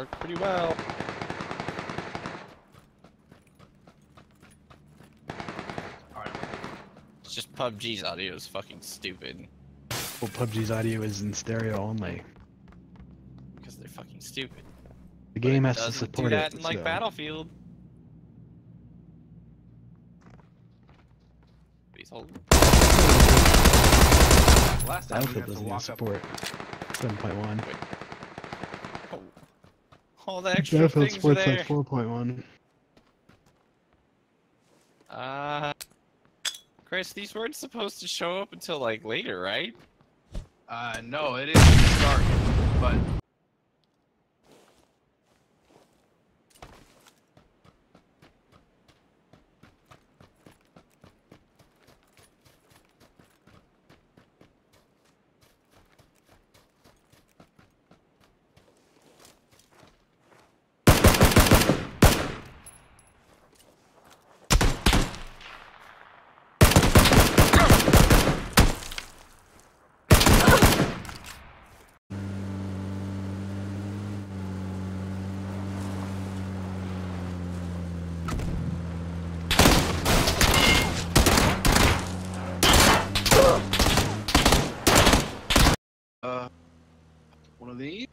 worked pretty well. Alright. It's just PUBG's audio is fucking stupid. Well, PUBG's audio is in stereo only. Because they're fucking stupid. The game it has to doesn't support do that it. in like so- Battlefield. Please hold. Last time Battlefield doesn't even walk up. support 7.1. All the extra Battlefield things are supports there. like 4.1. Uh, Chris, these weren't supposed to show up until like later, right? Uh, no, it is the start, but one of these.